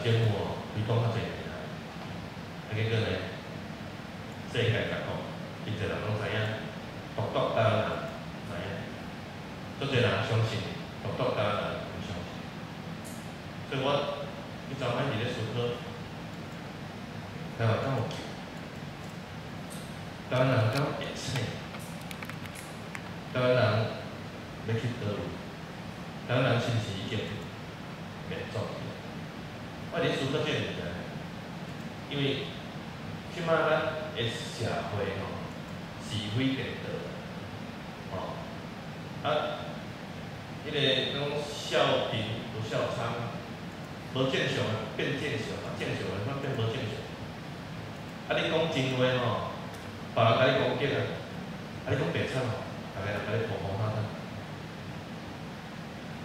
迄个台湾政府哦，推广较济年啊，啊结果呢，世界各国，真侪人拢知影，独独台湾人知影，足侪人相信，独独台湾人毋相信。所以我迄阵摆伫咧思考，台湾敢有救？台湾人敢会醒？台湾人要去倒位？台湾人是毋是已经灭绝去？我伫咧思考即个问题，因为即摆咱个社会吼是非颠倒，吼啊，迄个讲笑贫不笑娼，无正常变正常，啊正常诶反变无正常。啊，你讲真话吼，别人甲你攻击啊，啊你讲白惨吼，逐个人甲你捧捧他他，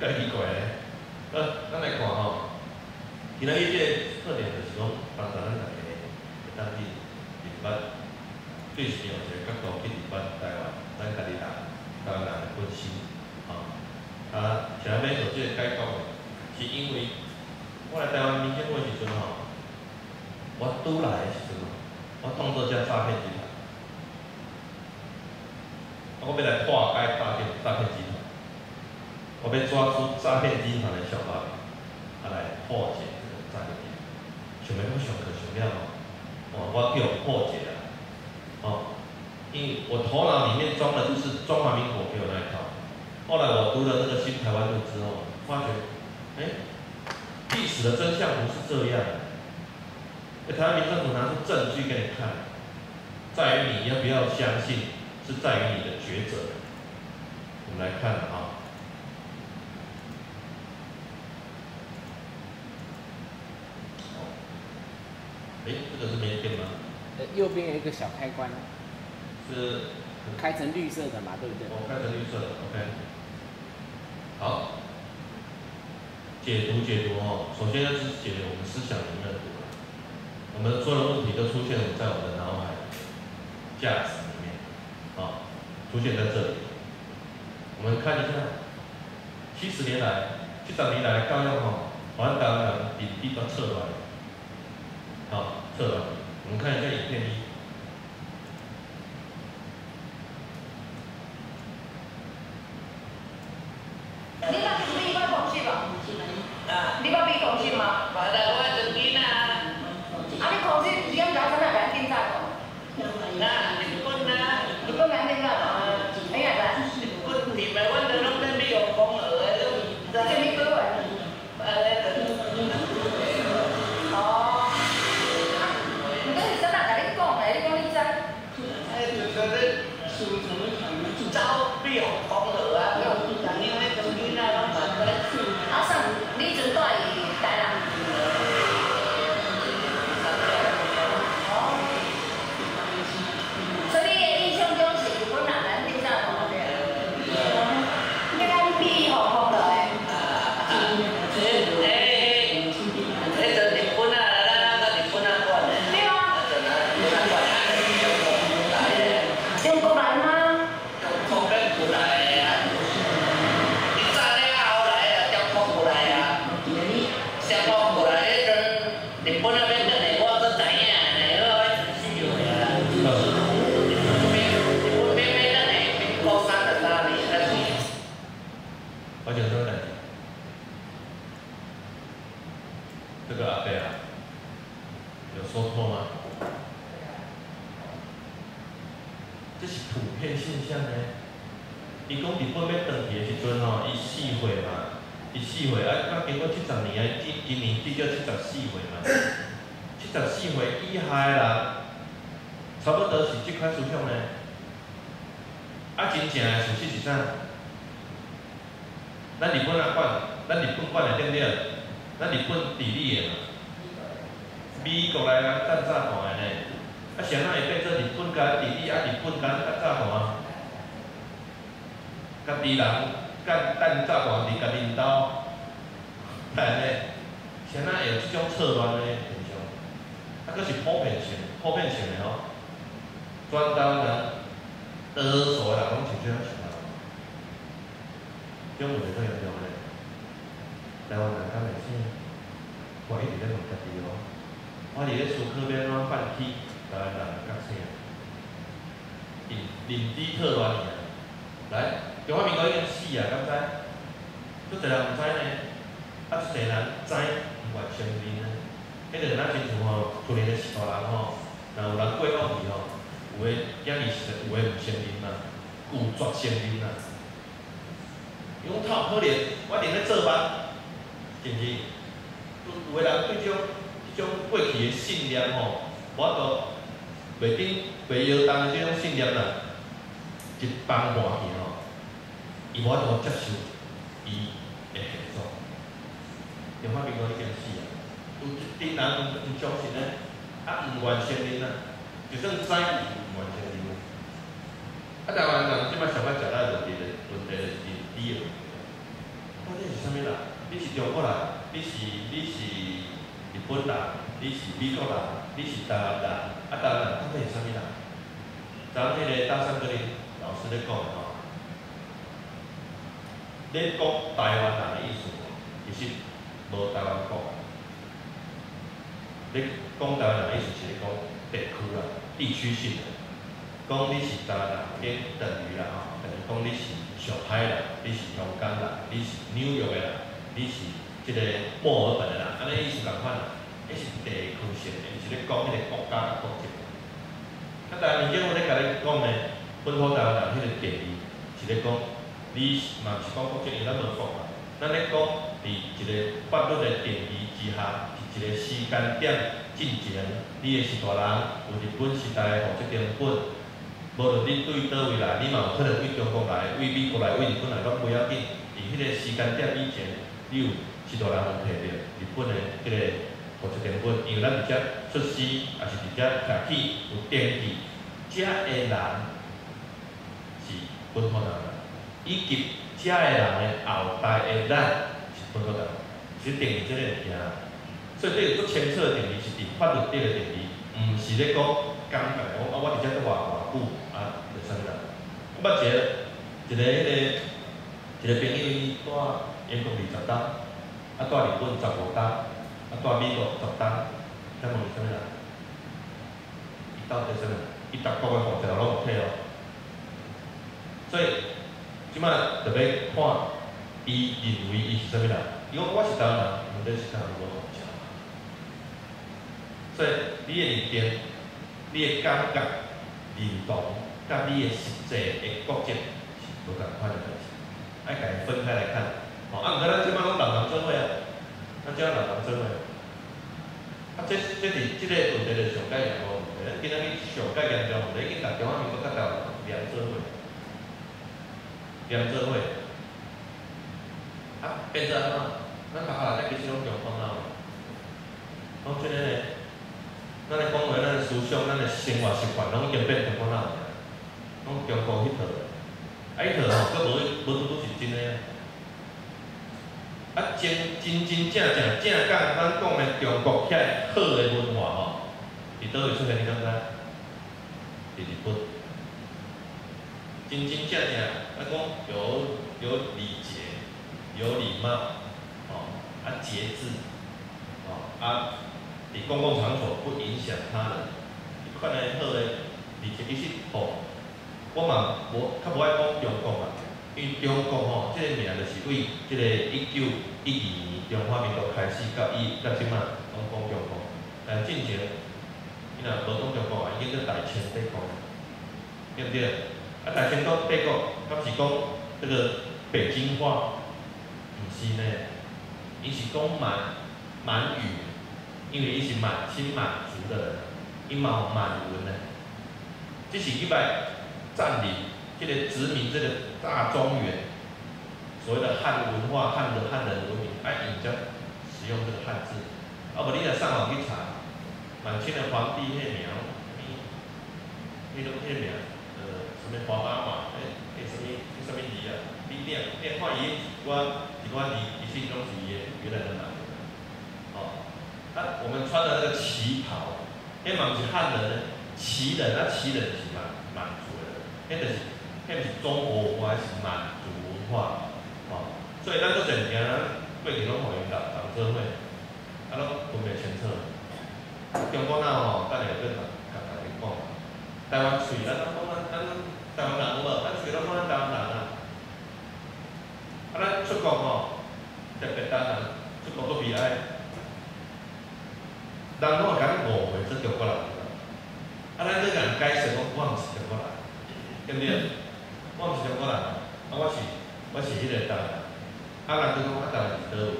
介奇怪咧。好，咱来看吼。今仔日即个特点就是讲，帮助咱大家会当去明白最重要一个角度去明白台湾，咱家己人台湾人的本身，吼。啊，想要做即个改革的，是因为我来台湾民政府的时阵吼，我拄来的时阵吼，我当做只诈骗集团，啊，我要来破解诈骗诈骗集团，我要抓住诈骗集团的小把柄，啊来破解。想要我上课上了吼，哦，我叫破解，因为我头脑里面装的就是中华民国给我那一套。后来我读了那个新台湾路之后，发觉，哎，历史的真相不是这样。台湾民政府拿出证据给你看，在于你要不要相信，是在于你的抉择。我们来看啊。哎，这个是没电吗？呃，右边有一个小开关，是开成绿色的嘛，对不对？哦，开成绿色的，OK。好，解读解读哦。首先就是解决我们思想里面的图我们所有问题都出现在我们的脑海价值里面，啊，出现在这里。我们看一下，七十年来，七十年来教育吼，台湾人比比较侧来。好，测了。我们看一下影片一。年至少七十四岁嘛。七十四岁以下的人，差不多是即款思想呢。啊，真正的事实是啥？咱日本啊管，咱日本管的对不对？咱日本地理的嘛，美国来人较早看的呢。啊，谁人会变做日本甲地理啊？日本甲较早看啊？家己人干干早大日甲领导，但呢，先仔会有即种错乱的。现象，啊，佫是普遍性、普遍性的。吼，全台人多数的。人拢是这样想法，种问题严重的，台湾人敢会醒？我一直咧问家己哦，我伫咧思考要安怎放弃台湾人觉醒，认认知错乱去啊，来。中华民国已经死啊，敢知？足侪人毋知呢，啊，侪人知，毋愿承认呢。迄个咱亲像吼，厝里咧是大人吼，若有人过恶去吼，有诶囝儿是有诶毋承认啦，有绝承认啦。伊讲透可怜，我伫咧做班，是毋是？有诶人对种即种过去诶信念吼，我都袂顶袂摇动诶即种信念啦，一帮换去吼。伊无法度接受伊，中华民国已经死啊！有一啲人毋相信呢，啊毋愿承认啊，就算知伊毋愿承认。啊，台湾人即摆上爱食咱问题的问题是你的问题，到底是啥物人？你是中国人？你是你是日本人？你是美国人？你是台湾人？啊，台湾人到底是啥物人？昨昏迄个大三哥哩老师咧讲吼。咧讲台湾人的意思，其实无台湾国。咧讲台湾人意思是咧讲地区啦、地区性的。讲你是台湾人，等于啦吼，等于讲你是上海人，你是香港人，你是纽约的人，你是即个墨尔本的人，安尼意思共款啦。迄是地区性的，是咧讲迄个国家的国籍。啊，但民间我咧甲你讲的本土台湾人迄个定义，是咧讲。你嘛是讲国籍，因咱无国嘛。咱咧讲，伫一个法律的定义之下，一个时间点进前，你的是大人，有日本时代的户籍成本，无论你对倒位来，你嘛有可能为中国来，为美国来，为日本来，拢不要紧。伫迄个时间点以前，你有是大人有摕着日本的迄个户籍根本，因为咱直接出世，也是直接徛起有登记，遮的人是本土人。以及遮个人的后代的咱分做个，是定义即个物件，所以这个牵扯定义是伫法律顶个定义，毋是咧讲讲白讲啊，我伫遮都活偌久啊，就啥物啦？我捌一个一个迄个一个朋友伊住英国二十冬，啊住日本十五冬，啊住美国十冬，咱问伊啥物啦？伊到底啥物？伊逐个月户籍拢有摕哦，所以。即摆特别看，伊认为伊是啥物人？伊讲我是台湾人，问题是台湾无国籍。所以你的认定、你的感觉、认同，甲你的实际的国籍是无共款的代志，爱家己分开来看。哦，啊，毋过咱即摆拢人人做伙啊，咱即摆人人做伙。啊，即即是即个问题就上解严重问题。咱今仔日上解严重问题，已经甲中华民国甲台湾连做伙。连做伙，啊，变做安怎？咱大家来其实拢共烦恼。讲真个呢，咱咧讲话，咱的思想、咱的生活习惯，拢已经变共烦恼。拢中国迄套，啊，迄套吼，佫无无拄拄是真诶。啊，真真真正正正讲，咱讲的中国遐好诶文化吼，伫倒位出现？你感知？伫日本。真真正正，啊讲有有礼，有礼貌，哦，啊节制，哦，啊伫公共场所不影响他人，伊款诶好诶礼节其实吼，我嘛无较无爱讲中国嘛，因为中国吼，即个名就是为即个一九一二年中华民国开始到伊到即嘛拢讲中国，但进前，伊若无讲中国话，已经叫大清帝国，对不对？啊，大清国帝国，敢是讲这个北京话？毋是呢，伊是讲满满语，因为伊是满清满族的人，伊嘛有满文呢。即是伊摆占领，即个殖民这个大庄园，所谓的汉文化、汉的汉人文明，爱引着使用这个汉字。啊，无你来上网去查，满清的皇帝迄名，迄种迄名。呃什么华巴马？哎，哎，什么？什么字啊？你你你看伊我一寡离其实拢是伊的原来的男人，哦，啊，我们穿的那个旗袍，迄嘛毋是汉人的旗人，啊旗人就是满满族的，迄就是迄是中国文化，是满族文化，哦，所以咱做正经，过去拢互因共同做伙，啊，拢分别清楚。中国人吼，等下要甲甲大家讲，台湾喙，咱拢讲咱咱台湾人有无？咱喙拢讲咱台湾人啊。啊，咱出国吼，特别当人出国都悲哀，人拢会甲误会做中国人，啊，咱做人解释讲，我毋是中国人，对毋对？我毋是中国人，啊，我是我是迄个台湾人，啊，人就讲啊，台湾是倒位？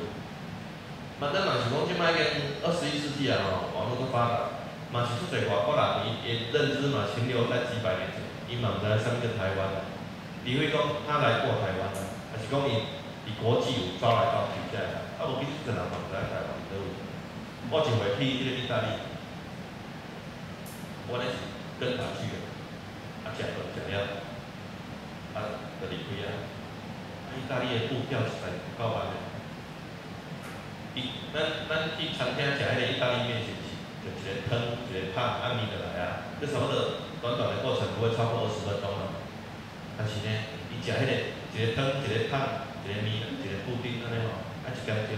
嘛，咱嘛是讲，即摆已经二十一世纪啊吼，网络都发达，嘛是出侪外国人，伊伊认知嘛停留在几百年前，伊嘛毋知啥物叫台湾，除非讲他来过台湾，是讲伊伊国际有走来走去遮个，啊无其实真人嘛毋知台湾倒位。我一回去迄个意大利，我咧是跟团去的，啊食过食了，啊就离开啊，啊意大利的步调实在够慢的。伊，咱咱去餐厅食迄个意大利面是毋是，就一个汤一个拍暗暝就来啊，这差不多短短的过程不会超过二十分钟咯。但是呢，伊食迄个一个汤一个拍一个面一个布丁安尼吼，啊一点钟，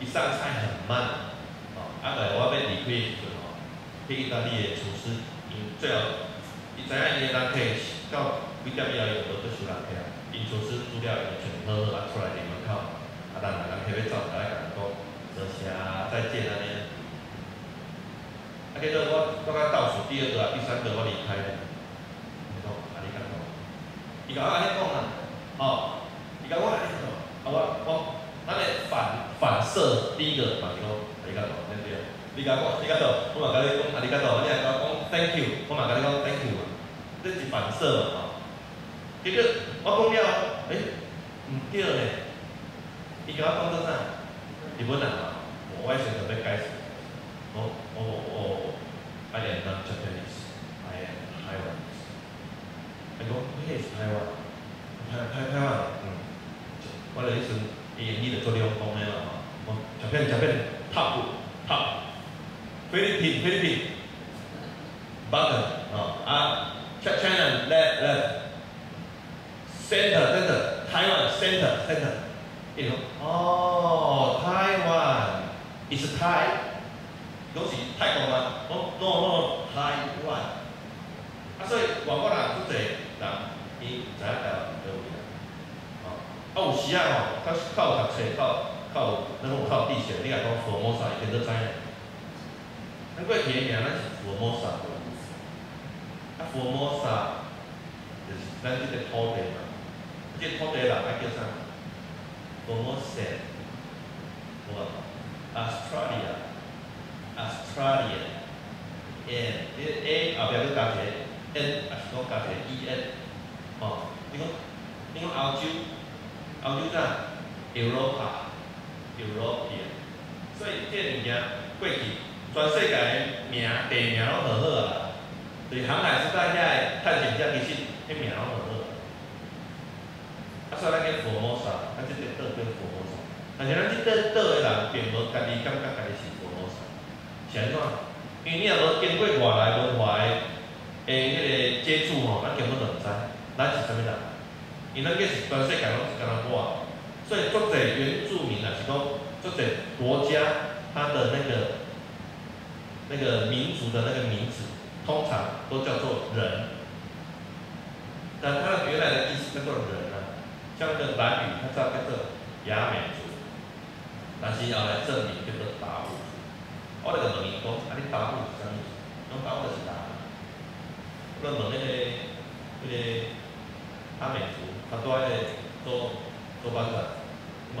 伊上菜很慢，哦，啊个我要离开的时阵吼，迄意大利的厨师，因最后，伊知影伊的人客到几点以后伊就无再收人客啊，因厨师煮了伊就全好好啊出来伫门口。啊，人人客要走，就来甲伊讲，多谢啊，再见安尼。啊，结果我我甲倒数第二个啊，第三个我离开了。伊讲啊，你甲我，安尼讲啊，吼，伊甲我安尼讲，啊我我，咱的反反射第一个嘛是讲啊你甲我，对不对？你甲我，你甲我，我嘛甲你讲啊你甲我，你来甲我讲 thank you，我嘛甲你讲 thank you 嘛，这是反射嘛吼。结果我讲了，诶，毋对咧。伊甲我讲做啥？日本人嘛，我我先准备解释。我我我，I am not Japanese, I 伊讲你是台湾，台台台湾，嗯，我咧迄阵伊英语就做两方的啦吼。我照片照片，top top，菲律宾菲律宾，button 哦啊，China left left。center center Taiwan center center 伊讲哦，台湾，is Thai，拢是泰国吗？哦，no no，台湾。啊，所以外国人足侪人，伊毋知影台湾伫倒位啊。哦，啊有时啊吼，较较有读册，较较有，咱讲较有知识，你若讲福尔摩沙，伊肯定知影。咱过去的名咱是福尔摩沙，啊福尔摩沙就是咱即个土地嘛，即土地人爱叫啥？Formosan，我 Australia，Australia，N，你 A 后壁佫加一个 N，也是讲加一个 E，N，吼，你讲你讲欧洲，欧洲啥？Europa，European，所以这物件过去全世界的名地名拢好好啊，就是航海时代遐个探险家其实迄名拢好好。啊，所以咱叫佛摩萨，啊即个岛叫佛摩萨。但是咱即块岛的人并无家己感觉家己是佛摩萨，是安怎？因为你若无经过外来文化的诶迄个接触吼，咱根本就毋知咱是啥物人。因咱计是全世界拢是干那我，所以足侪原住民啊，是讲足侪国家它的那个那个民族的那个名字，通常都叫做人，但它原来的意思叫做人。啊。像个蓝语，它叫叫做雅美族，但是后来证明叫做达悟族。我咧就问伊讲，啊你达悟是啥物事？讲达悟就是达。我咧问迄个迄个阿美族，他住喺个做做班长，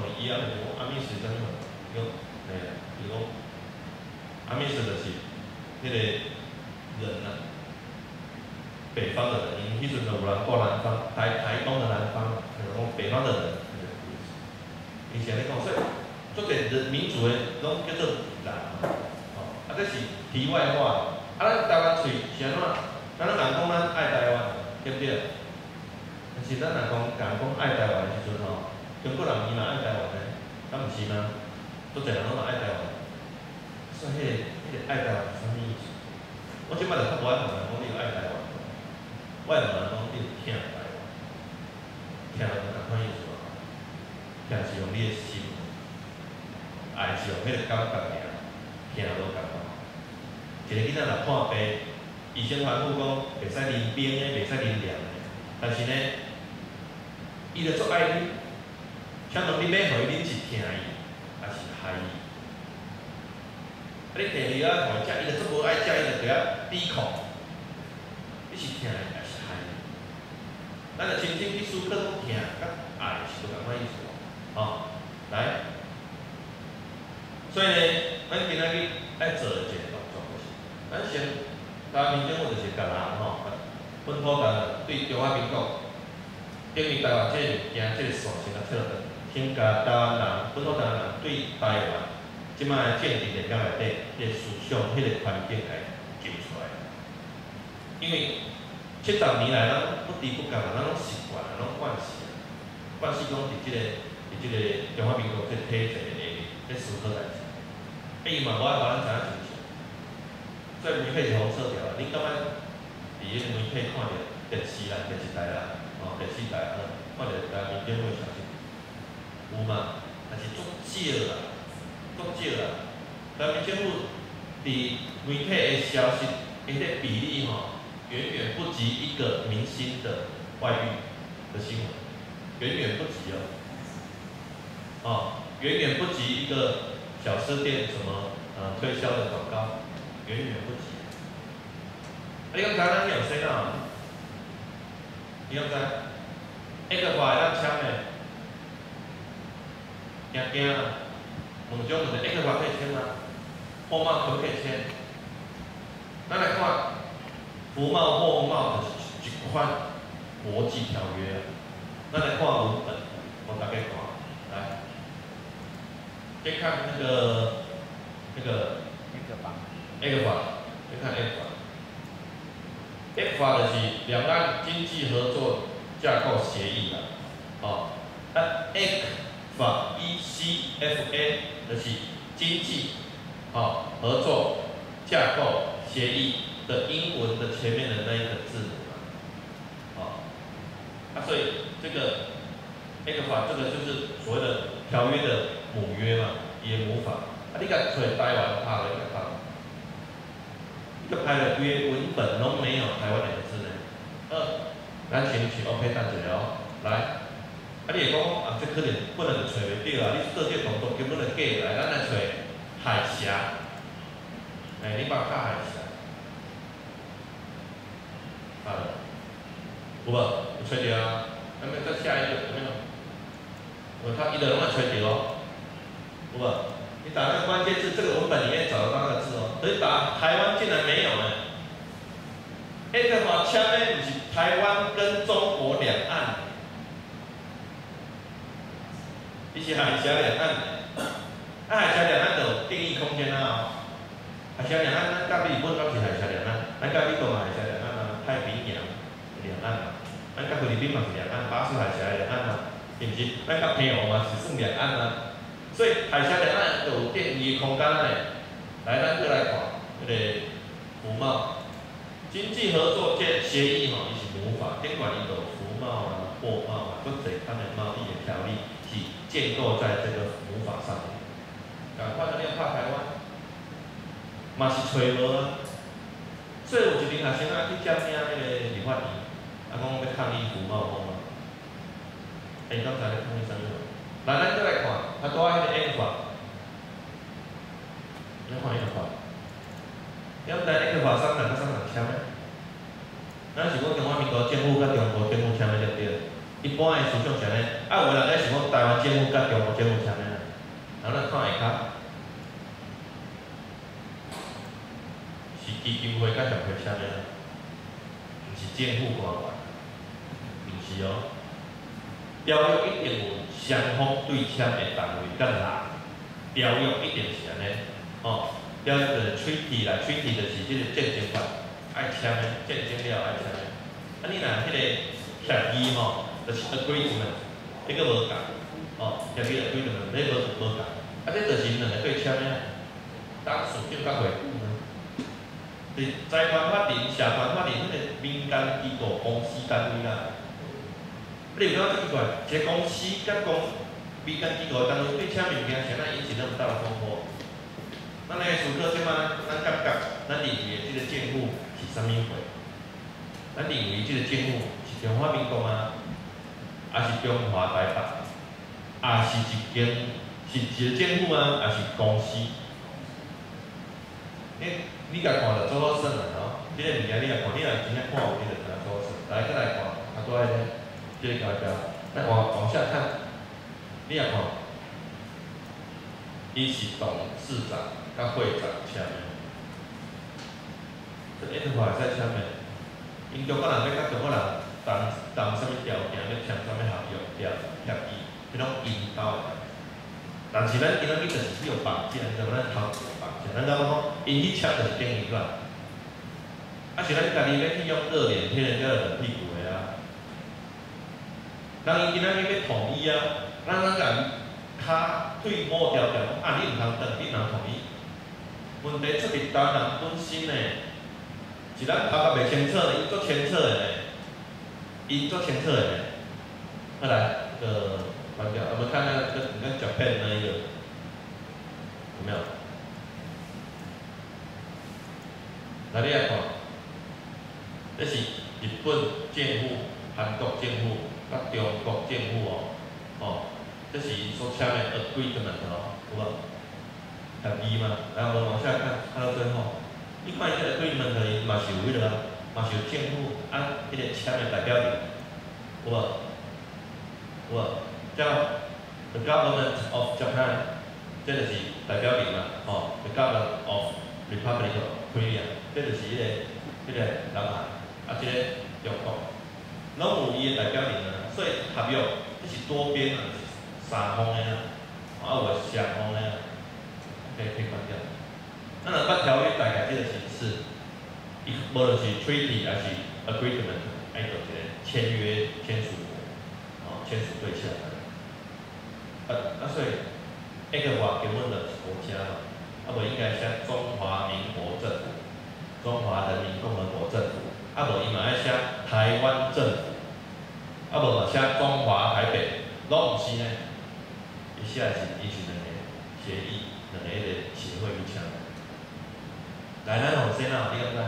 问伊阿美族阿美是啥物事？讲，嘿，伊讲阿美是就是迄个人啊。北方的人，因迄阵就有人过南方，台台东的南方，就是讲北方的人，以前咧讲说，做个人民族的拢叫做人，哦，啊这是题外话，啊咱台湾喙是安怎？咱人讲咱爱台湾，对不对？但是咱若讲讲讲爱台湾的时阵吼，中国人。伊嘛爱台湾的，敢毋是吗？都侪人。拢爱台湾，说迄个迄个爱台湾是啥物意思？我即摆就较无爱问人。讲你有爱台湾？我会问人讲你有疼台湾？疼就共款意思无？疼是用你的心，爱是用迄个感觉尔，疼无共款。一个囡仔若看病，医生吩咐讲袂使啉冰的，袂使啉凉的，但是呢，伊着足爱啉。请问你买互伊啉是疼伊，还是害伊？啊，你第二个互伊食，伊着足无爱食，伊就伫遐抵抗。你是疼伊还是害伊？咱着真正去思考，疼甲爱是无共款意思哦。吼，来，所以呢，咱今仔日爱做一个动作，就是咱先台湾民政府就是甲人吼，本土人对中华民国建立台湾即个物件，即个线先来切落去。先甲台湾人、本土台湾人对台湾即摆的政治内角内底，迄个思想、迄个环境来救出来。因为七十年来，咱不离不讲，咱拢习惯，拢惯习，惯习拢伫即个伫即个中华民国即体制下咧思考代志。啊，伊嘛无爱互咱知影真相，所以媒体是红色条。恁感觉伫迄个媒体看着电视啦、电视台啦、哦电视台啊，看着台民政府消息。有嘛？但是足少啦，足少啦。台湾政府伫媒体的消息，伊个比例吼，远远不及一个明星的外遇的新闻，远远不及哦。哦，远远不及一个小吃店什么呃推销的广告，远远不及。啊，你讲台湾有谁啊？你讲知？一个话会当签的。惊惊啊！问种问题，一个话可以签吗？货贸可不可以签？咱来看，服贸货贸的一款国际条约。咱来看文本，我大概看，来，先看那个那个法，那个法，先看 A 法。A 法就是两岸经济合作架构协议啦，哦，啊 A。法 ECFA 就是经济哦合作架构协议的英文的前面的那一个字母嘛，哦，啊，所以这个那个法这个就是所谓的条约的母约嘛，也母法，啊，你甲找台湾拍了一个拍，一个拍的约文本拢没有台湾两个字呢，呃，咱先去 OK 等一下哦，来。啊！你会讲啊，这可能本来就找袂着啊！你做这动作根本就假来，咱来找海峡。哎，你帮我海峡。好了，有无？有找着啊？那么再下一个有没有？我他一个拢会找着哦。有无？你打那个关键字，这个文本里面找得到那个字哦。可是打台湾竟然没有呢？哎，这话签的不是台湾跟中国两岸。伊是海峡两岸，啊海峡两岸有定义空间啊，海峡两岸咱隔壁日本敢是海峡两岸，咱隔壁都嘛海峡两岸啊，太平洋两岸嘛，咱甲菲律宾嘛是两岸，巴士海峡两岸嘛，是毋是？咱甲澎湖嘛是算两岸啊，所以海峡两岸有定义空间嘞。来，咱过来看，迄个服贸经济合作协协议吼，伊是无法监管伊个服贸啊、货贸啊，做侪款的贸易的条例是。建构在这个母法上面，赶快的要怕台湾，嘛是找无啊。所以有一名学生啊去接听迄个理发店，啊讲要抗议服贸法嘛。哎，刚才咧抗议啥物？来，咱再来看，啊多迄个 A 法，你看 A 法，要在 A 法上两个上两签咩？咱是讲中华民国政府甲中国政府签的对不对？一般的思想是安尼，啊有人咧想讲台湾政府甲中国政府签的，然后咱看下骹，是基金会甲协会签的，毋是政府官员，毋是哦。条约一定有双方对签的单位甲人，条约一定是安尼，哦，条约就是 treaty 啦，treaty 就是即个战争法，爱签的，战争了爱签的，啊你若迄个。协议吼，就是 agreement，迄个无共，哦，协议 agreement，迄无无共，啊，这就是两个对签的，当事长甲会，是财团法人、社团法人迄个民间机构、公司单位啦。你有感觉奇怪？一个公司甲公民间机构单位对签物件，谁来引起那么大的风波？咱来思考即摆，咱感觉咱认为即个政府是啥物货？咱认为即个政府是中华民国吗？还是中华台北？还是一间是一个政府吗？还是公司？你你甲看着做好算啦吼，即个物件你来看，你若真正看有，你就知影做好算。来，再来看，啊，拄仔个，即个条标，来往往下看，你若看，伊是董事长。甲会长签的，这一句话在签的，因中国人要甲中国人谈谈什么条件，要签什么合约条协议，迄种引导的。但是咱今仔日就是有绑架，怎么咱偷绑架？咱讲讲，因去签就是等于啥？啊是咱家己要去用热脸贴人家的冷屁股？人伊今仔日要统一啊，咱咱讲骹退某条条，啊你毋通等，你毋通统一。问题出伫当人本身诶，是咱头壳袂清楚的，伊做清楚的呢，伊做清楚的呢。好来，这个关掉，我们看看跟你看脚片那一个有没有？来，你来看，这是日本政府、韩国政府、甲中国政府哦，哦，这是所签的 agreement 哦，有无？协议嘛，然后往下看，看到最后，你看伊个对门可以嘛是有迄个，嘛是有政府按迄个签的代表人，有无？有无？叫 The Government of Japan，这就是代表人嘛，吼，The Government of Republic of Korea，这就是迄个迄个南韩，啊，即个中国，拢有伊个代表人啊，所以合约这是多边啊，三方的啊，啊有双方的啊。可以可以关掉。那若捌条约大概即个形式，伊无论是 treaty 还是 agreement，爱做一个签约签署，哦，签署对象。啊啊，所以一个话根本的国家嘛，啊无应该写中华民国政府、中华人民共和国政府，啊无伊嘛爱写台湾政府，啊无嘛写中华台北，拢毋是呢，伊写的是伊是两个协议。两个迄个协会去签，来咱互先啊，你感觉？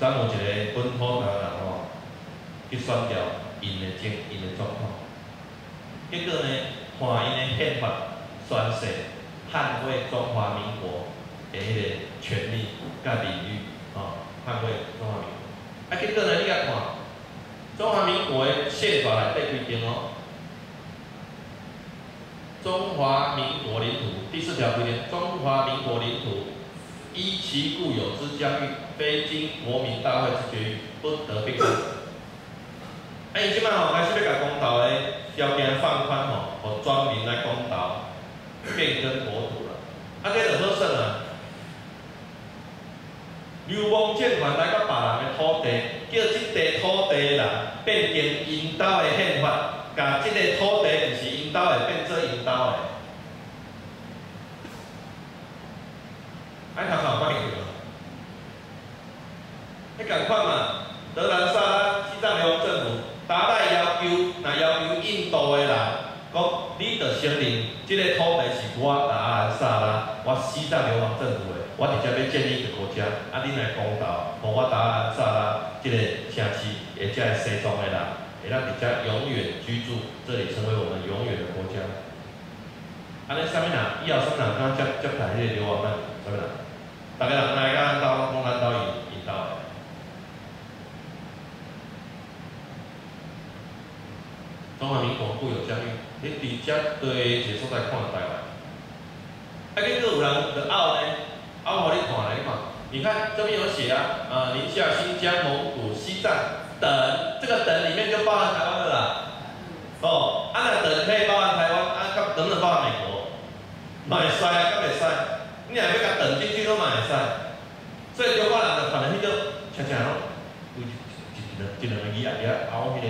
咱有一个本土台湾人吼，去选调因的政因的状况，结果呢，看因的宪法宣誓捍卫中华民国的迄个权利甲领域，吼，捍卫中华民。啊，结果呢，你甲看，中华民国的宪法内底规定哦。中华民国领土第四条规定：中华民国领土依其固有之疆域，非经国民大会之决议，不得并吞。啊，伊即摆吼开始要甲公道的条件放宽吼，互专民来公道变更国土了。啊，这就好算啊！流氓政权来到别人的土地，叫即块土地啦变更因兜的宪法。甲即个土地毋是因兜的，变做因兜的，哎，头头发现无？迄共款嘛，德兰萨拉西藏联邦政府，达赖要求，若要求印度的人，讲你着承认，即个土地是我达兰萨拉，我西藏联邦政府的，我直接要建立一个国家，啊，恁来公道，互我达兰萨拉即个城市，会遮会西藏的人。会让直接永远居住这里，成为我们永远的国家。啊，尼啥物人？以后啥物人敢接接待迄个流亡难民？啥物人？大家人来甲咱兜，拢咱兜引引导的。中华民国固有疆域，你伫遮对一个所在看台湾。啊，结果有人就拗呢，拗互你看来看。你看这边有写啊，呃，宁夏、新疆、蒙古、西藏。等这个等里面就包含台湾的啦，哦，啊那等可以包含台湾，啊等等能包含美国，买晒啊，甲袂使，你若要甲等进去都买晒，所以中国人就可能迄种常常拢规一两个字啊，伫遐凹迄个，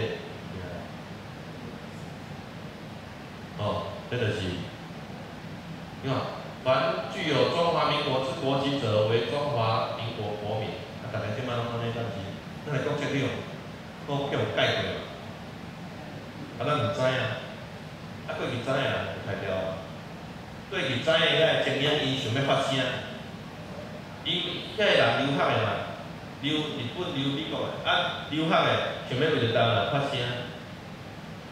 哦，这就是，你看，凡具有中华民国之国籍者，为中华民国国民。啊，大家即摆拢安尼暂时，咱来讲这种，讲叫概括。啊，咱毋知影，啊，过去知影就代表啊。过去知影遐精英，伊想要发声，伊遐个人留学的嘛，留日本、留美国的，啊，留学的想要为着台湾人发声，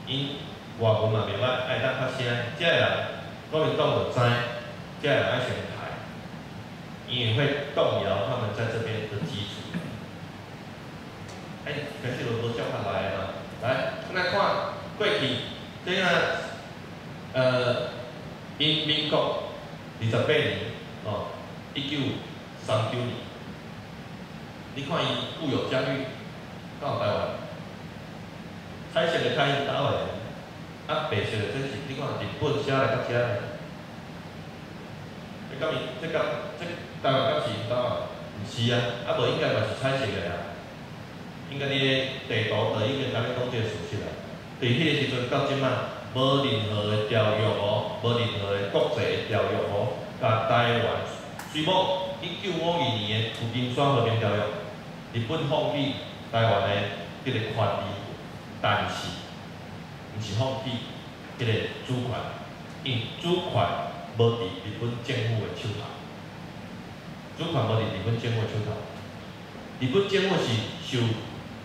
因外文嘛袂歹，爱当发声，遮个人国民党就知，遮个人爱选台，因为会动摇他们在这边的基础。哎，可是我都叫他来嘛，来，来看。过去，即个呃，因民国二十八年，哦，一九三九年，你看伊富有疆域到台湾，彩色的开始倒来，啊，白色的这是你看日本写来到遮的，你讲伊这个这台湾是倒啊？毋是啊，啊无应该嘛是彩色的啊，应该你地图就应该甲你讲这个事实啊。伫迄个时阵到即摆，无任何的条约哦，无任何的国际的条约哦，甲台湾虽无一九五二年的《旧金山和平条约》，日本放弃台湾的迄个权利，但是毋是放弃迄个主权，因主权无伫日本政府的手头，主权无伫日本政府的手头，日本政府是受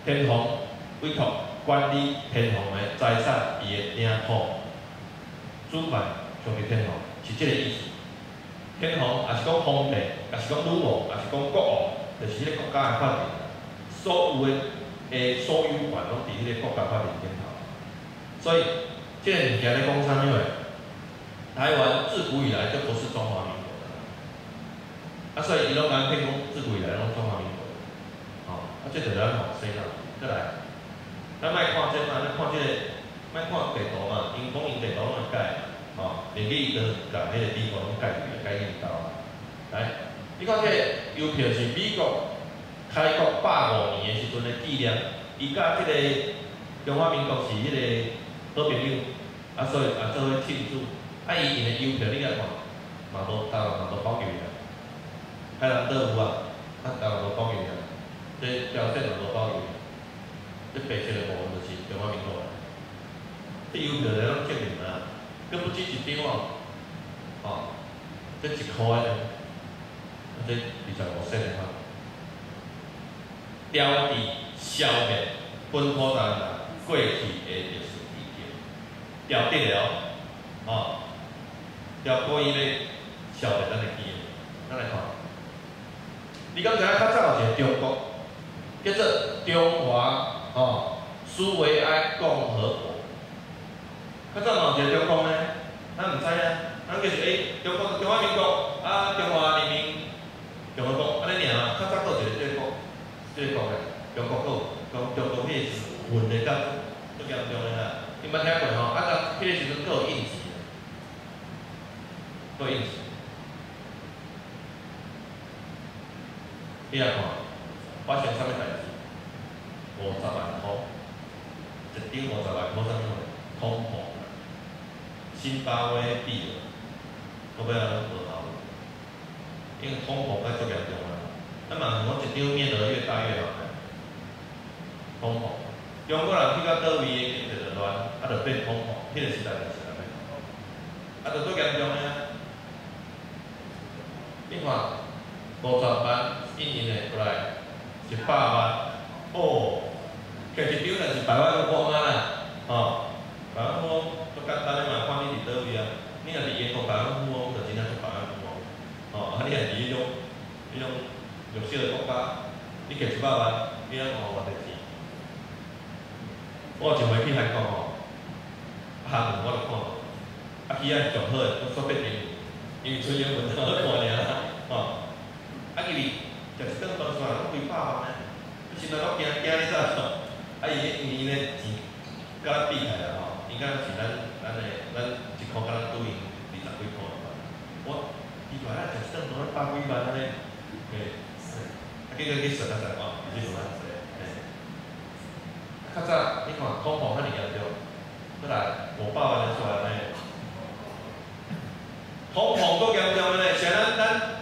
天皇委托。管理天皇的财产，伊的领土，主权属于天皇，是即个意思。天皇也是讲皇帝，也是讲女王，也是讲国王，就是迄个国家诶法庭。所有的诶所有权拢伫迄个国家法庭顶头。所以，即个物件咧讲啥物话？台湾自古以来就不是中华民国的。啊，所以伊拢讲天公自古以来拢中华民国。哦，啊，即就咱往西啦，再来。咱莫看即嘛，咱看即个，莫看地图嘛，因讲因地图拢会改，吼，连去伊都甲迄个地图拢改去，改印到。来，你看这邮票是美国开国百五年的时阵的纪念，伊甲即个中华民国是迄个好朋友，啊，所以啊做伙庆祝。啊，伊印的邮票你来看，嘛无台湾嘛无保佑啊，海南岛有啊，啊台湾无保佑啊，即表现嘛无保佑。这白色的部分就是中华民国，这邮票来拢证明啊，佮不止一张哦，哦，这一块的，这二十五色的哈，标志消灭本土人过去的历史事件，标的了，哦，要故意咧消灭咱的记忆，咱来看，你刚才较早有一个中国，叫做中华。哦，苏维埃共和国，较早嘛有一个中国呢，咱毋知影，咱就是诶，中国中华民国啊，中华人民共和国安尼尔啊，较早佫有一个帝国，帝国诶，中国佫中中国迄个混的较足严重诶啦，你捌听过吼？啊，咱迄个时阵佫有印字，佫印字，你来看，发生啥物代志？五十万箍，一张五十万箍，啥物货？通货，新巴威币，要安怎无效？因为通货较足严重啊。啊嘛，我一张面额越大越好看。通货，中国人去到倒位的经济就乱，啊，就变通货，迄个时代就是安尼。啊，就足严重啊！你看，五十万印印的过来，一百万，哦。摕一张若是百万富翁啦，吼，百万富翁足简单诶嘛，看你伫倒位啊。你若伫英国百万富翁，就真正是百万富翁，吼，啊，你若伫迄种迄种弱小诶国家，你摕一百万，你安怎偌侪钱？我前回去韩国吼，厦门我著看，啊，去啊上好诶，都煞变英语，因为纯英文好看尔，吼，啊，伊哩食一顿饭算拢几百万呢，现在都惊惊你知？啊！伊咧，因为咧钱，甲咱比起来吼，应该是咱咱诶，咱一箍甲咱对应二十几箍啦。我伊话咱食顿饭百几万安尼，嘿，啊，结果去算啊算哦，是算啊算，嘿。较早你看通膨遐尔严重，过来五百万就出来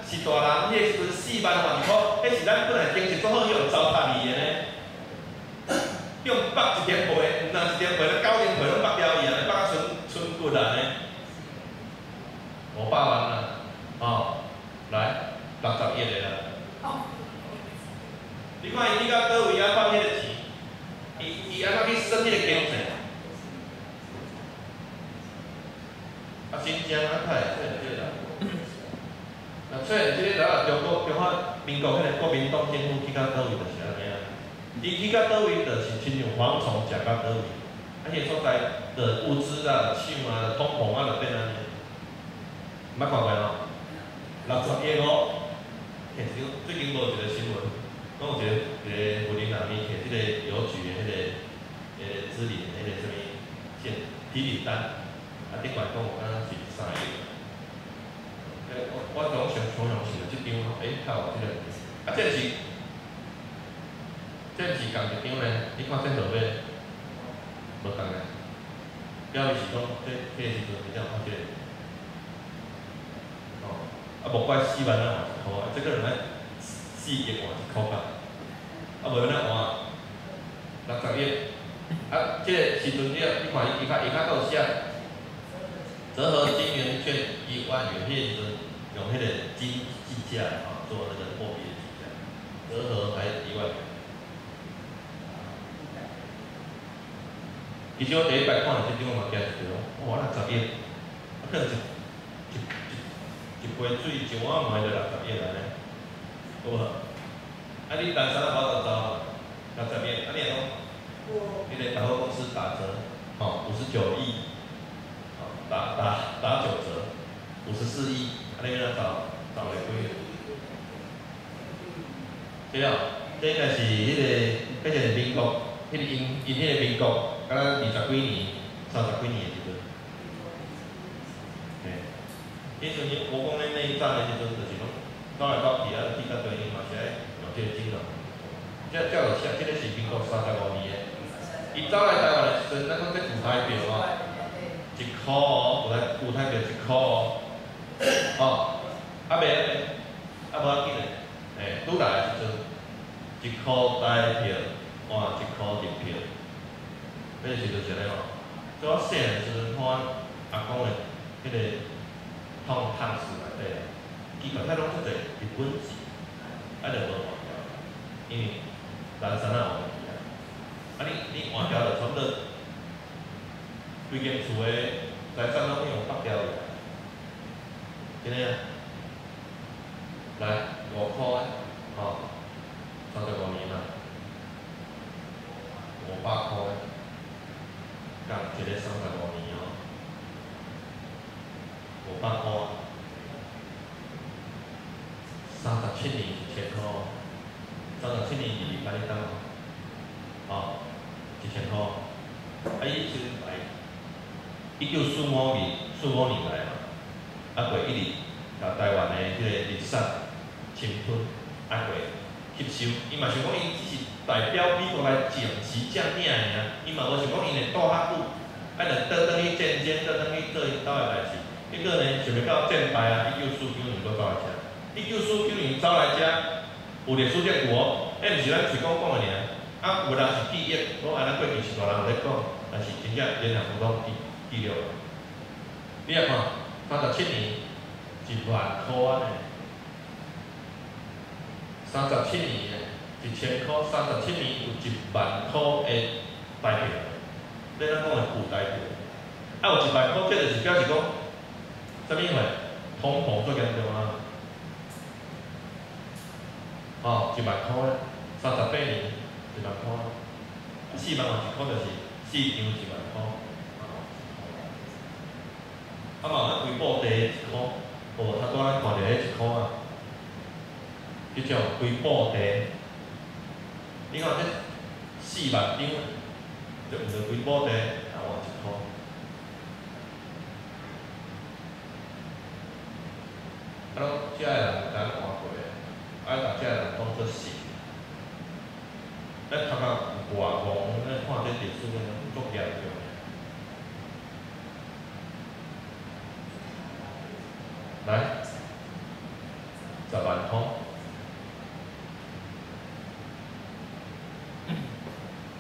是大人，迄个时阵四万万箍，迄是咱本来经济做好用糟蹋伊的呢。用百一点倍，毋通一点倍，咱九点倍拢百了伊啊，百啊剩剩骨啊呢。五百万啦，哦，来六十亿的啦。你看伊去到倒位啊，放迄个钱，伊伊安怎去算迄个经济？啊，新疆啊，太出现啊，出现即个啦，中国中华民国迄个国民党政府去到倒位就是安尼啊。伊去到倒位就是亲像蝗虫食到倒位，啊，迄个所在的物资啊、厂啊、通膨啊，就变安尼。毋捌看过吼？六十亿哦，嘿，最近无一个新闻，讲有一个一个富林人伊摕即个邮局的迄个诶支领迄个什物现提领单，啊，顶管讲有敢若是三个。诶，我我总想想想是即张，诶，较有即个，啊，这是这是共一张咧？你看这号码无共个，表示是讲这迄个时阵比较好即个。啊，无怪四万咱换一箍啊，即个人咱四亿换一箍吧，啊，无咱换六十亿，啊，即时阵了，你看伊伊较伊较有写，折合金圆券一万元，迄个时阵用迄个金计价吼，做那个货币的计价，折合才一万元。其实我第一摆看到即张，我嘛惊一跳，哇，六十亿，啊，可能一一一。一杯水一碗糜就六十亿安尼，好无？啊，你单三包就走六十亿，啊，你讲，你个百货公司打折，吼，五十九亿，吼，打打打九折，五十四亿，啊，你要找找来几？对。了，这应该是迄个，迄个民国，迄个因因迄个民国，敢若二十几年、三十几年的时阵。迄阵伊我讲恁那一站的时阵，就是讲走来走去啊，去到对。面嘛是爱用即个金融。这这有写，即个是民国三十五年的。伊走来台湾的时阵，咱讲这舞台票哦，一箍哦，舞台舞台票一箍哦，哦，啊袂安尼，啊无要紧的，诶，拄来的时阵，一箍台票换一箍银票，迄时阵是安尼哦。所以我细汉时阵看阿公的迄个。通汤匙内底啊，基本上拢出侪日本字，啊，就无换掉，因为蓝山啊有问题啊。啊，你你换掉就差不多，规间厝的财产拢用拔掉去，真诶啊。来五箍诶，吼，三十五年啦，五百箍诶，共一个三十五年哦。五百箍，三十七年一千箍，三十七年二二八你等哦，一千箍。啊，伊是来一九四五年，四五年来嘛，啊过一年，甲台湾的迄个日产、青春啊过吸收，伊嘛想讲伊只是代表美国来种植种领的尔，伊嘛无想讲伊会住较久，啊，着倒转去战争，倒转去做因兜的代志。迄个呢，想要到战败啊！一九四九年都走来遮，一九四九年走来遮，有历史证据哦，迄毋是咱随讲讲的尔。啊，有人是记忆，我安尼过去是大人有咧讲，但是真正连人都拢记记了。你也看，三十七年一万箍安尼，三十七年的一千箍，三十七年有一万箍的代票，你咱讲的古代票，啊有一万箍，这就是表示讲。啥物货？通膨最严重啊！哦，一万箍咧，三十八年一万箍，四万换一箍就是四张一万箍。啊嘛，咱规布地一箍，哦，他拄仔看着迄一箍啊，叫做规布地。你看这四万张，就毋着规布地啊换一箍。啊，遮个人敢换过诶，啊，甲遮个人当作是，咱头壳外戆，咱看这来，十万块。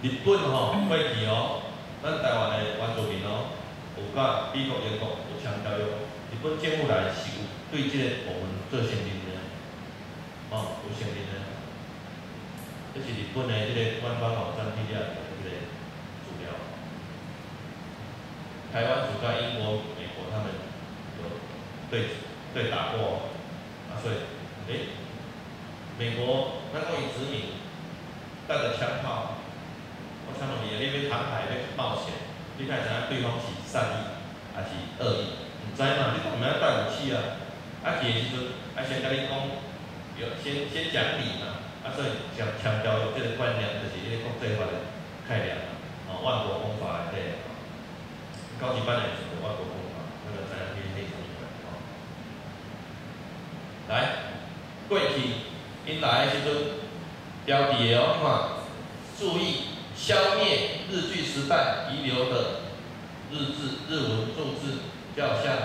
日本吼过去哦，咱台湾的原住民哦，有甲美国、英国有强调用，日本政府来是有对即个部分做承认的，哦，有承认的。这是日本的即个官方网站底下的即个资料。台湾主甲英国、美国他们有对对打过，啊，所以，诶，美国咱讲伊殖民，带着枪炮。我想问你，你要航海要冒险，你看知影对方是善意还是恶意？毋知嘛？你毋免带武器啊！啊去的时阵，啊先甲你讲，有先先讲理嘛。啊所以强强调即个观念，就是迄个国际法的概念嘛。哦，万国公法内底，高级班的时阵，万国公法，那个知影去迄什么款？哦，来，过去因来的时阵，标题的哦，看，注意。消灭日据时代遗留的日志、日文注字，较像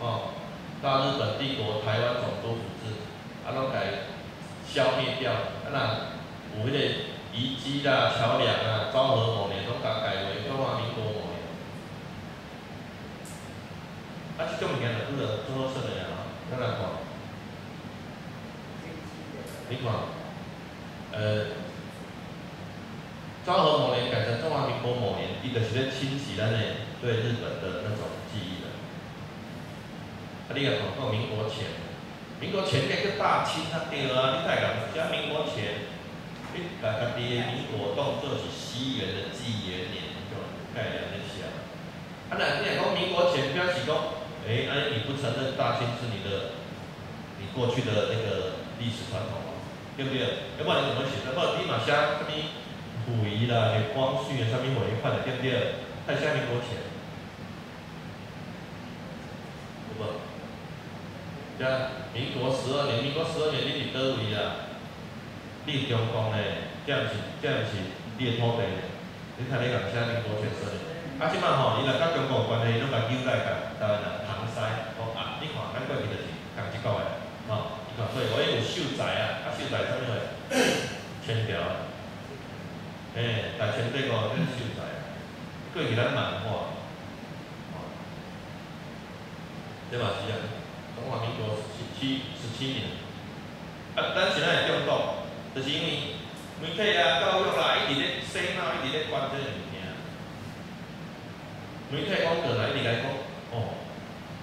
哦，大日本帝国台湾总督府志，啊，拢改消灭掉，啊，那有迄个遗迹啦、桥梁啊，昭和某年拢改改为中华民国某年。啊，即种物件就拄着做好说的啊，咱来看，你看，呃。昭和某年改成中华民国某年，伊就是咧清洗咱诶对日本的那种记忆的。啊，你啊讲到民国前，民国前那个大清啊对啊，你太讲像民国前，你把家己诶民国当做是西元的纪元年，种概念咧想。啊，那你讲民国前，表示讲，诶，哎，你不承认大清是你的，你过去的那个历史传统，对。不对？要不然你怎么写？要不然你马写什么？溥仪啦，诶，光绪啊，啥物回款的，对。不对？太下民国钱，有无？加民国十二年，民国十二年你伫倒位啊？你中共咧，这毋是，这毋是你的土地。你看你人写民国钱十二年，啊，即摆吼，伊若甲中国有关系，伊拢甲纠来甲台湾人搪塞，讲啊，你看咱过去就是共一国的，吼，伊讲所以我有秀才啊，啊秀才啥物货？签条。诶，大清帝国真秀才，过去咱漫画，这嘛是啊，中华民国十七十七年，啊，咱现在会中毒，就是因为媒体啊、教育啦，一直咧洗脑，一直咧关这个物件。媒体讲过来，一直来讲，哦，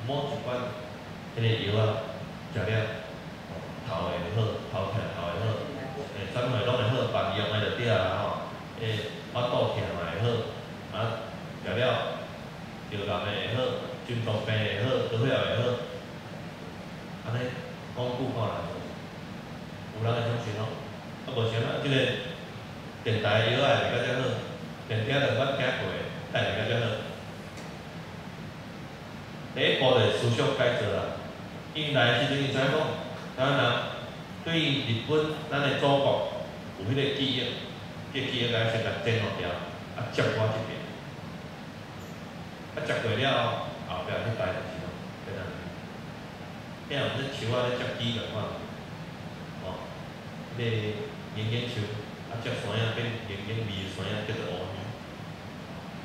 某一款迄个药啊，食了，头会好，头疼头会好，诶，啥物会拢会好，办用的就对啊吼。诶，腹肚疼嘛会好，啊，食了着人会好，心脏病会好，高血压会好，安尼讲久看来，有人会相信咯。啊，无啥啊，即个电台药啊会较遮好，电听着阮听过，但会较遮好。第一步就思想改造啦，因来时阵伊知影讲，台湾人对于日本咱的祖国有迄个记忆。记忆来先甲整落掉，啊接我一边，啊接过了后壁去摆就是咯，变安尼。变后这树仔咧接枝个看，哦，迄个圆圆树，啊接山仔变圆圆味的山仔叫做乌鱼。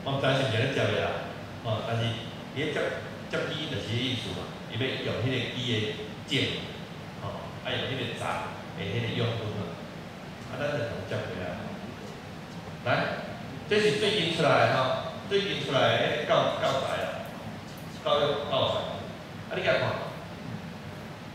我毋知是毋是咧接的啦，哦，但是伊咧接接枝就是迄意思嘛，伊要用迄个枝的茎，啊用迄个杂的迄个用具嘛，啊咱就从接过来。来，这是最近出来哈，最近出来诶教教材啊，教育教材，啊你甲看，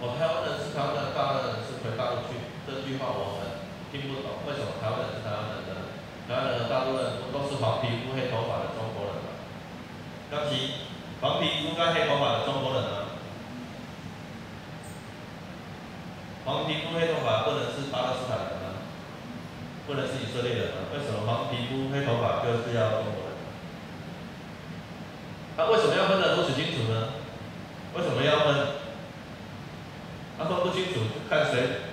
我台湾人是台湾人，大陆人是回大陆去，这句话我们听不懂，为什么台湾人是台湾人呢？台湾人大陆人都是黄皮肤黑头发的中国人嘛？当时黄皮肤跟黑头发的中国人呢？黄皮肤黑头发不能是巴勒斯坦人。不能是以色列人啊？为什么黄皮肤黑头发就是要中国人？他为什么要分得如此清楚呢？为什么要分？他分不清楚，看谁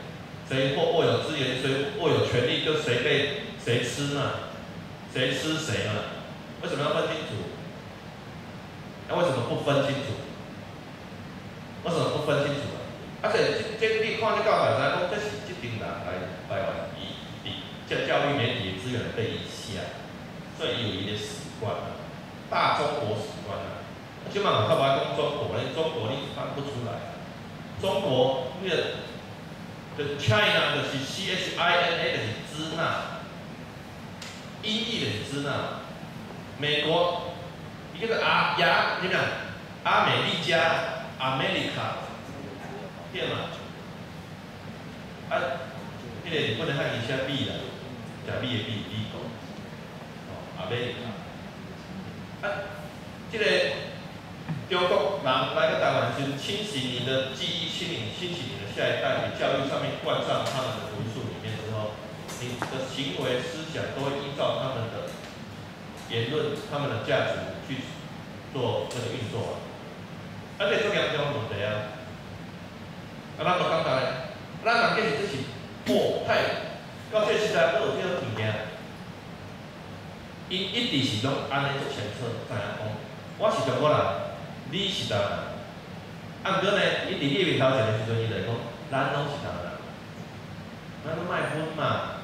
谁握握有资源，谁握有权利，就谁被谁吃嘛，谁吃谁嘛？为什么要分清楚？那为什么不分清楚？为什么不分清楚？而且，这这你看这教材，讲这是一定人来台湾，伊伫教教育媒体资源被影响，所以有一个习惯，大中国习惯啊。起码他把讲中国咧，中国你翻不出来。中国迄个，就 China 就是 C H I N A 就是支那，英译的是支那。美国，伊叫做阿亚，你讲阿美利加 America。对嘛？啊，迄个日本的汉字写米啦，食米的米，米国，哦，阿美。啊，即个中国人来到台湾时，清洗你的记忆，清理清洗你的下一代，你教育上面灌上他们的毒素里面之后，你的行为思想都会依照他们的言论、他们的价值去做这个运作啊。而且做严重问题啊，啊，咱都感觉咧，咱人计是即是破坏，到这时代都有这个物件，伊一直是拢安尼做前策，知影讲，我是中国人，你是台湾人，啊，毋过呢，伊伫你面头前的时阵，伊就会讲，咱拢是台湾人，咱拢卖分嘛，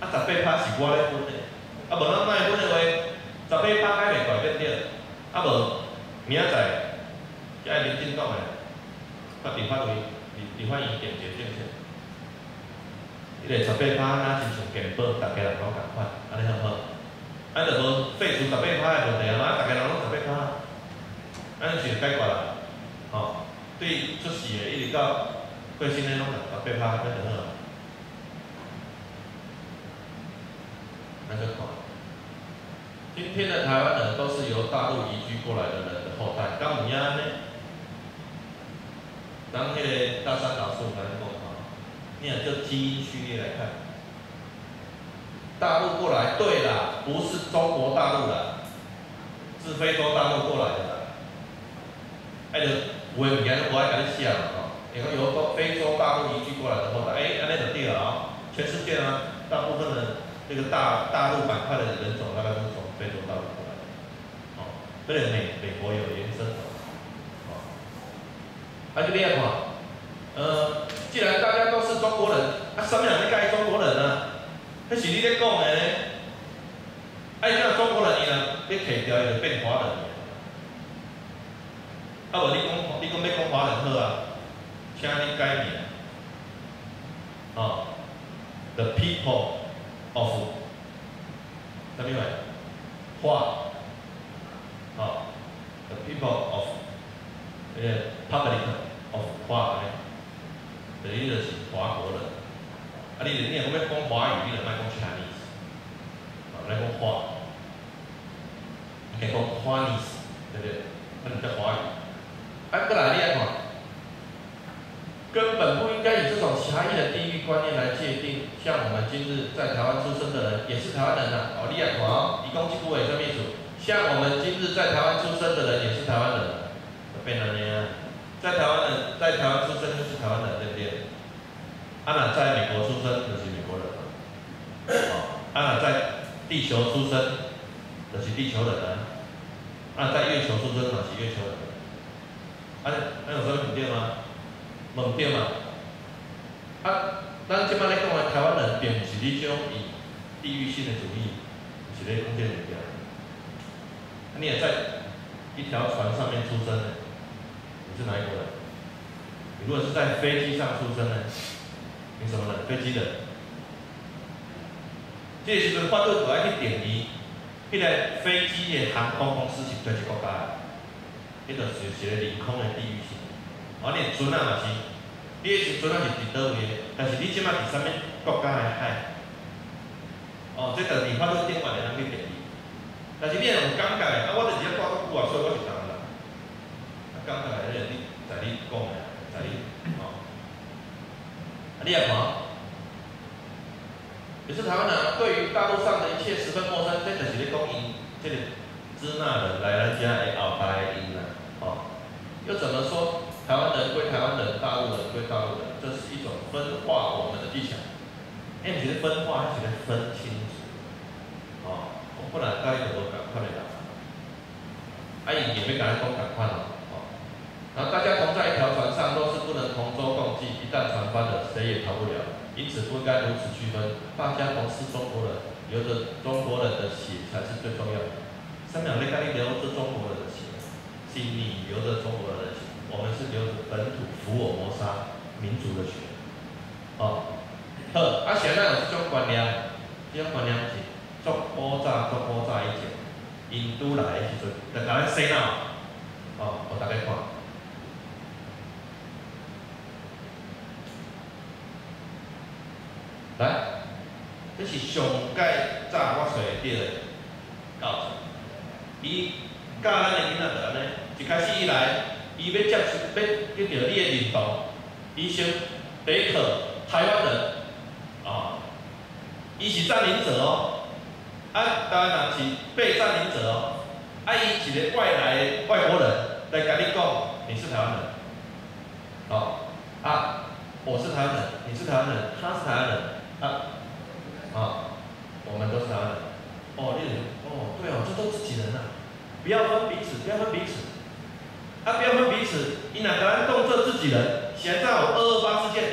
啊，十八拍是我咧分的，啊，无咱卖分的话，十八拍改袂改变着，啊无明仔载，遐民进党的法庭法规，立立法院检决政策，迄个十八拍若亲像健保，逐家人拢共款，安尼好好？安就无废除十八拍的问题啊嘛，逐家人拢十八拍，安尼就解决啦。吼、对出事的一直到过身的拢十八拍，安就好。安就看。今天的台湾人都是由大陆移居过来的人的后代，敢有影呢？咱迄个大山老师有甲咱讲吼，你若就基因序列来看，大陆过来，对啦，不是中国大陆啦，是非洲大陆过来的啦。哎，就有诶物件都无爱甲你写啦吼，因为由非非洲大陆移居过来的后代，哎，安尼就对了啊、全世界啊，大部分的这个大大陆板块的人种，大概都是从非洲大陆过来的。哦，这个美美国有延伸。啊，这边看，呃，既然大家都是中国人，啊，什么人在介中国人呢？迄是你咧讲的呢？啊，伊若中国人，伊若要摕掉，伊就变华人。啊，无你讲，你讲要讲华人好啊，请你改名。哦，the people of 啥物话？华。哦，the people of 个 public of 华安尼，就你就是华国人。啊，你你若要讲华语，你就莫讲 Chinese，啊，来讲华，你可以讲 Chinese，对不对？那你叫华语。啊，过来你来看，根本不应该以这种狭义的地域观念来界定。像我们今日在台湾出生的人，也是台湾人呐、哦，你来看哦，伊讲即句话什么意思？像我们今日在台湾出生的人，也是台湾人，变安尼啊。在台湾人，在台湾出生就是台湾人，对不对？啊，那在美国出生就是美国人嘛。哦，啊，那在地球出生就是地球人啊。啊，在月球出生就是月球人。啊，那有啥物唔对吗？无唔对嘛。啊，咱即摆咧讲的台湾人，并毋是你种以地域性的主义，是咧讲这物件。你也在一条船上面出生的，你是哪一国人？你如果是在飞机上出生的，你什么人？飞机人。这时阵法律就爱去定义，迄个飞机的航空公司是对一个国家的。迄个是一个领空的地域性。哦，你船啊嘛是，你的船啊是伫倒位的，但是你即摆伫啥物国家的海？哦，这个伫法律顶面会当去定义。但是你若有感觉的，啊，我就是遐住足久啊，所以我是台湾人。刚才来的，迄个你在你讲的，在你哦。啊，你来看，也是台湾人，对于大陆上的一切十分陌生，这就是咧讲因这个支那人来咱遮的后代的因啦。哦，又怎么说台湾人归台湾人，大陆人归大陆人？这是一种分化我们的技巧。哎，你是分化，还是咧分清楚。哦，我不然大家就无共款的人。啊，伊也要甲咱讲共款。哦，然后大家同在一条船上，都是不能同舟共济，一旦船翻了，谁也逃不了。因此不应该如此区分，大家同是中国人，流着中国人的血才是最重要的。什么人在跟你聊这中国人的血？是你流着中国人的血，我们是流着本土福尔摩沙民族的血。哦，好，啊，现在有这种观念，这种观念是足古早、做古早以前，印度来的时阵，就甲咱洗脑。哦，互大家看。来，这是上届早我找着的教授，伊教咱的囡仔就安尼，一开始以来，伊要接受要得到你的认同，伊先第一课台湾人，啊，伊是占领者哦，啊，当然人是被占领者哦，啊，伊一个外来外国人来甲你讲，你是台湾人，哦，啊，我是台湾人，你是台湾人，他是台湾人。啊，啊，我们都是台湾人。哦，你哦，对哦，这都自己人呐，不要分彼此，不要分彼此。啊，不要分彼此，伊若甲咱当做自己人，现在有二二八事件，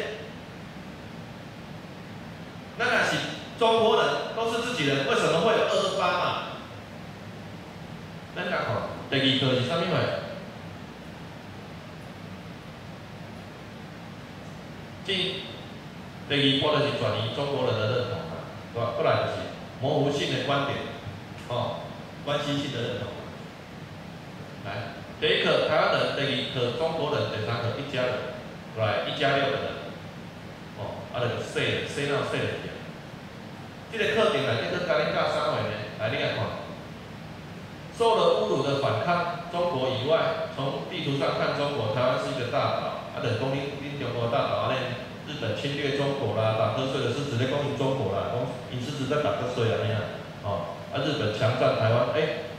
那那是中国人都是自己人，为什么会有二二八嘛？咱甲看，第二课是啥物货？即。第二波就是转移中国人的认同嘛，对吧？过来就是模糊性的观点，哦，关系性的认同。来，第一课台湾人，第二课中国人，第三课一家人，来一家六个人，哦，啊，就细细到细了点。这个课程内底去教恁教啥话呢？来，你来看，受了侮辱的反抗中国以外，从地图上看，中国台湾是一个大岛，啊，等讲恁恁中国大岛安尼。日本侵略中国啦，打瞌睡的是指在攻击中国啦，讲伊是指在打瞌睡啊，尼啊，哦，啊日本强占台湾，诶，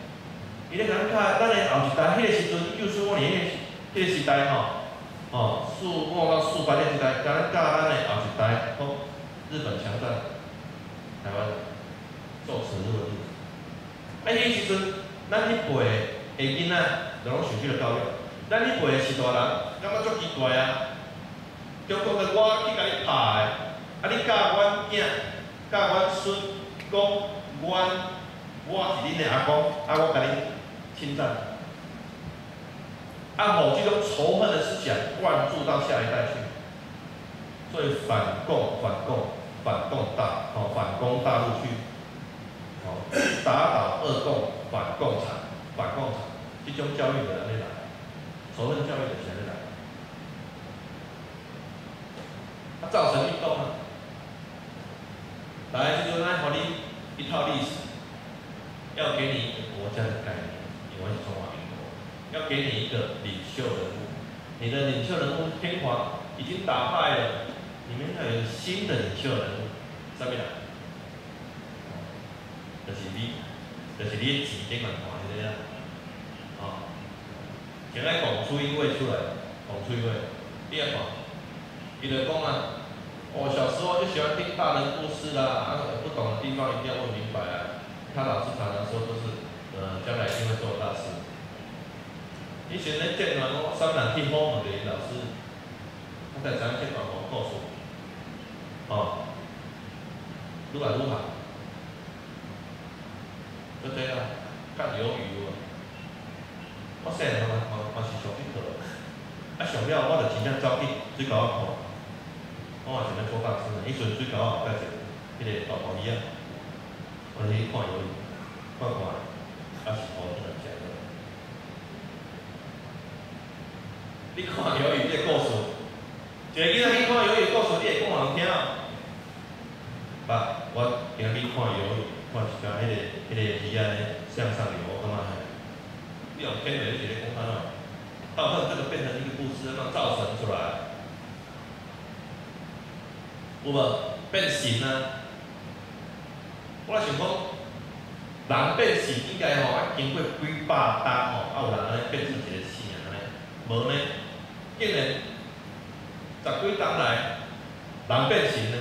伊咧讲看，咱的后一代迄个时阵，一九四五年迄个时代吼，哦，四五到四八年时代，甲咱教咱的后一代，讲日本强占台湾，作此日的。啊，迄个时阵，咱迄辈的囡仔，拢受即个教育，咱迄辈诶是大人，感觉足奇怪啊。中国的我去甲你拍的，啊！你教阮囝，教阮孙，讲阮我是恁的阿公，啊！我甲你侵占，啊！某这种仇恨的思想灌注到下一代去，所以反共、反共、反共大，哦，反攻大陆去，哦，打倒二共、反共产、反共产，这种教育的安尼来，仇恨教育的安尼来。造成运动啊！来，就是咱给你一套历史，要给你一个国家的概念，因为是中华民国，要给你一个领袖人物，你的领袖人物天皇已经打败了，你们要有新的领袖人物，上面来，就是你，就是你的钱顶面看迄个啊，啊，现在讲出一位出来，讲出一位，你要看。伊就讲啊，我小时候就喜欢听大人故事啦，啊，不懂的地方一定要问明白啊。他老师常常说都是，呃，将来一定会做大事。以前咧电脑我三难听好问的老师，他在咱电脑我告诉，哦，愈来愈好，就这样，较鱿鱼无？我细汉嘛嘛嘛是上去课，啊上了我就真正走去水沟仔看。我也想要做大师，伊阵最高后盖一个，迄个大毛衣啊，我去看游泳，看看，还是好真正的。你看游泳这个故事，一个囡仔去看游泳故事，你会讲人听啊？爸，我今日去看游泳，看一下迄个迄个鱼仔咧向上游，我感觉很，你用天文学的讲法喏，到后这个变成一个故事，让造成出来。有无变形啊？我想讲，人变形应该吼要经过几百单吼，啊有人安尼变成一个形安尼，无呢？竟然十几单来人变形呢？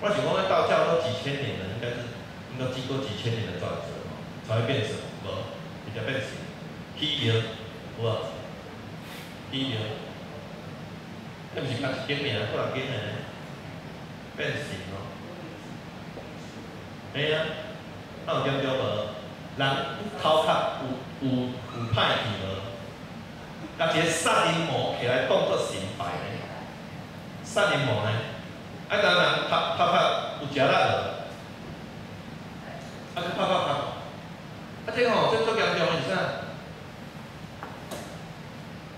我想讲，咧道教都几千年了，应该是应该经过几千年的转折吼，才会变成无，直接变形，起苗有无？起苗，那毋是较一间名，过来间呢？变形咯，哎呀，那有点对无？人头壳有有有歹去无？甲一个杀人魔起来当作神拜呢？杀人魔呢？啊，当人拍拍拍有食力无？啊，去拍拍拍。啊，这吼，这足严重的是啥？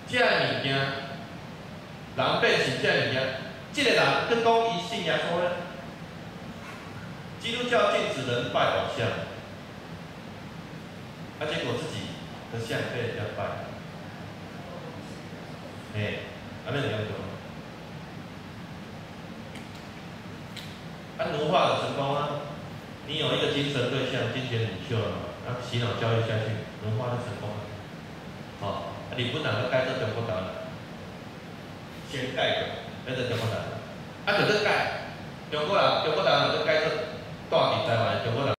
这个物件，人变成这个物件，这个人跟讲伊信仰说呢？基督教禁止人拜偶像，啊，结果自己的像被人家拜，哎，安尼就严重。啊，奴化的成功啊！你有一个精神对象、金钱领袖了，然后洗脑教育下去，奴化就成功了。哦，啊，日本人要改做中国人，先改过，改做中国人，啊，就做改，中国人中国人就改做。住伫台湾的中国人